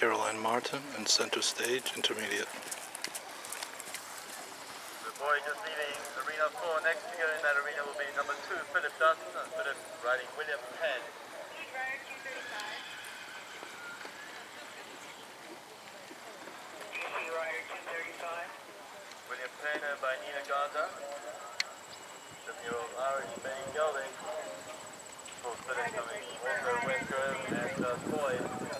Caroline Martin and center stage intermediate. The boy just leaving arena four. Next to go in that arena will be number two, Philip Dutton. And Philip riding William Penn. William Penn uh, by Nina Garza. Seven-year-old Irish Benny Gelding. For Philip coming also Westgrove and uh, Floyd.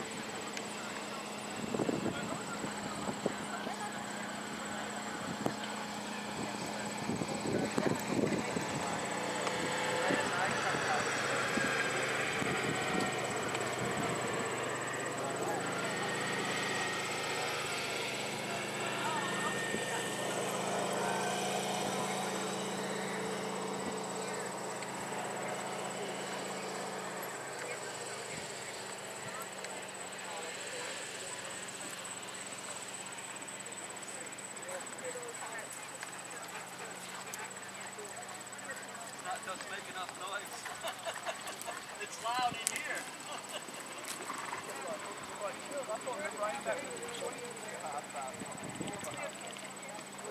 it's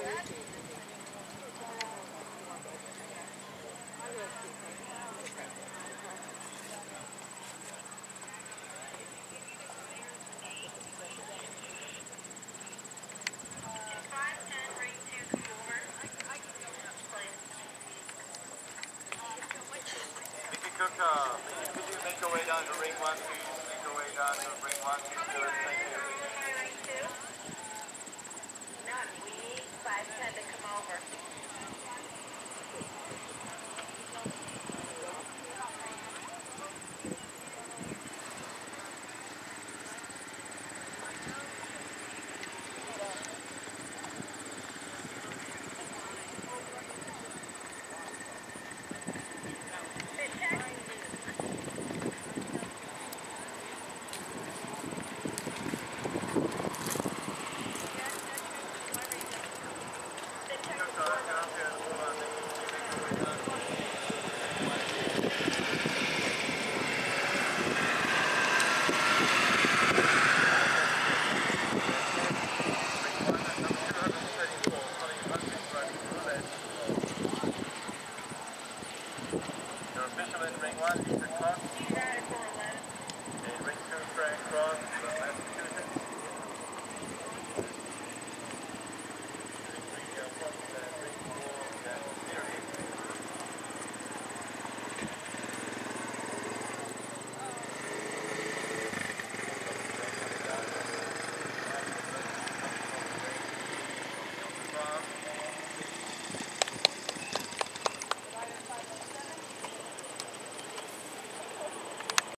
loud took uh, make your way down to ring one, please? Make your way down to ring one, please. Thank you. Not we, but I had to come over.